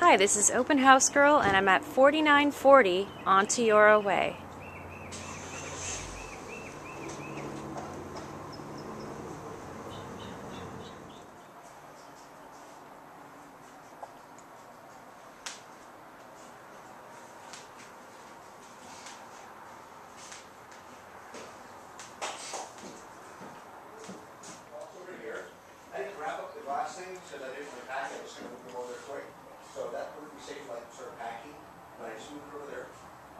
Hi, this is Open House Girl, and I'm at 4940 Onteora Way. wrap up the glass thing because I didn't want to pack it, I was gonna move it over there quick. So that would be safe, like, sort of packing, but I just moved it over there.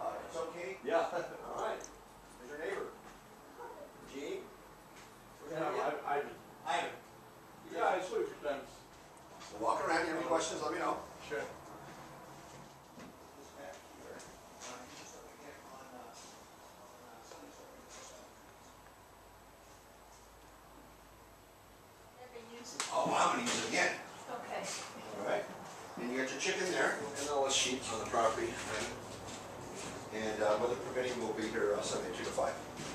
Uh, it's okay? Yeah. All right. There's your neighbor. Gene? What's Yeah, your name? I, I, Ivan. yeah, I sweep for them. So walk around, you have any questions, let me know. Sure. This back here, uh, you just look again on, uh, on, uh, Sunday Street. Never use it. Oh, I'm gonna use it again. Okay. All right. And you got your chicken there, and all the sheep on the property. And, uh, weather permitting, we'll be here uh, Sunday, two to five. All right.